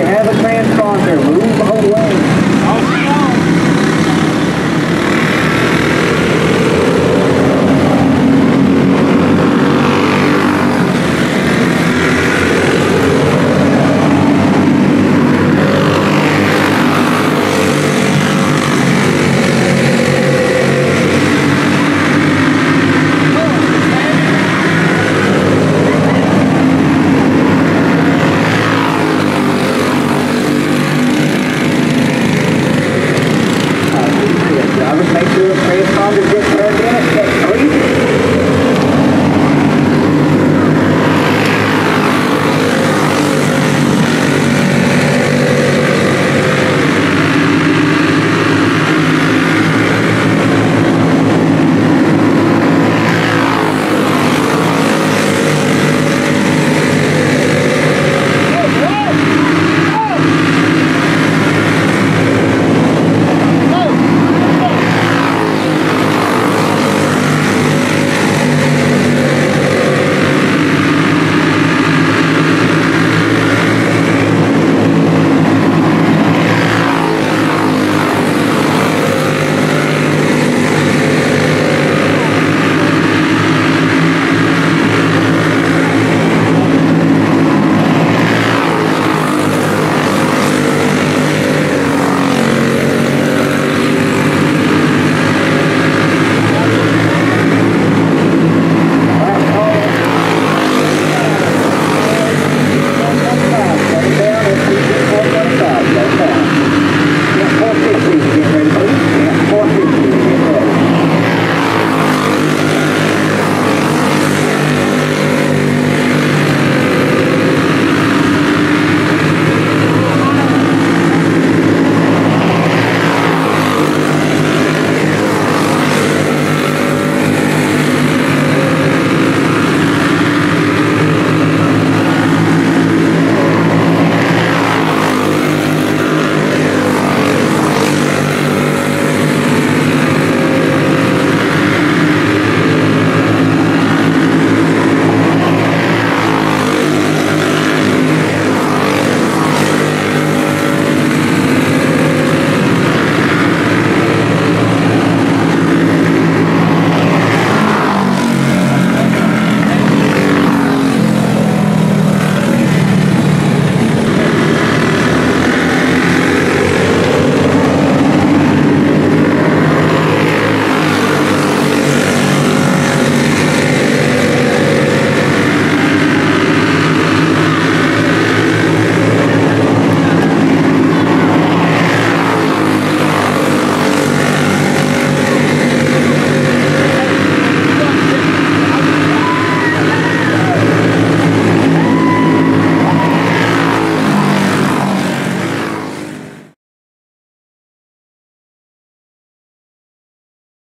you have a transponder, move away. Make sure the face on the zip